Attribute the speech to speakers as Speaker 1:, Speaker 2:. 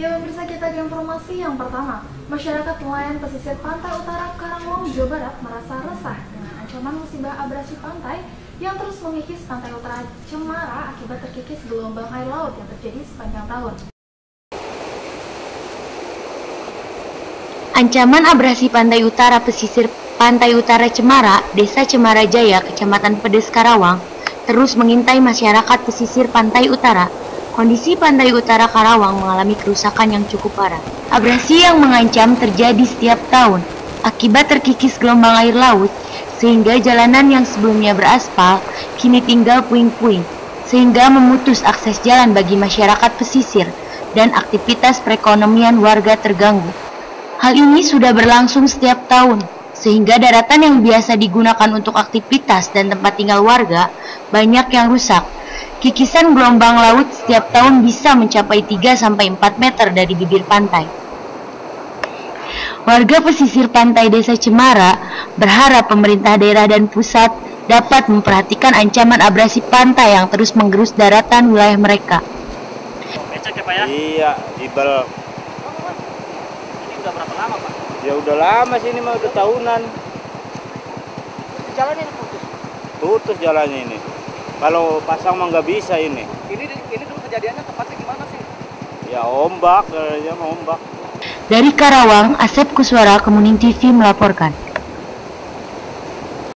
Speaker 1: Ya pemirsa kita ke informasi yang pertama Masyarakat nelayan pesisir pantai utara Karawang, Jawa Barat merasa resah dengan ancaman musibah abrasi pantai yang terus mengikis pantai utara Cemara akibat terkikis gelombang air laut yang terjadi sepanjang tahun.
Speaker 2: Ancaman abrasi pantai utara pesisir pantai utara Cemara, Desa Cemara Jaya, Kecamatan Pedes Karawang, terus mengintai masyarakat pesisir pantai utara Kondisi pantai utara Karawang mengalami kerusakan yang cukup parah. Abrasi yang mengancam terjadi setiap tahun akibat terkikis gelombang air laut sehingga jalanan yang sebelumnya beraspal kini tinggal puing-puing sehingga memutus akses jalan bagi masyarakat pesisir dan aktivitas perekonomian warga terganggu. Hal ini sudah berlangsung setiap tahun sehingga daratan yang biasa digunakan untuk aktivitas dan tempat tinggal warga banyak yang rusak Kikisan gelombang laut setiap tahun bisa mencapai 3-4 meter dari bibir pantai. Warga pesisir pantai desa Cemara berharap pemerintah daerah dan pusat dapat memperhatikan ancaman abrasi pantai yang terus menggerus daratan wilayah mereka.
Speaker 3: Becek ya Pak ya?
Speaker 4: Iya, Ibel.
Speaker 3: Ini udah berapa lama Pak?
Speaker 4: Ya udah lama sih ini mah udah tahunan.
Speaker 3: Jalan ini putus.
Speaker 4: Putus jalannya ini. Kalau pasang mah nggak bisa ini.
Speaker 3: Ini ini dulu kejadiannya tepatnya gimana sih?
Speaker 4: Ya ombak, ya ombak.
Speaker 2: Dari Karawang, Asep Kuswara Kemuning TV melaporkan.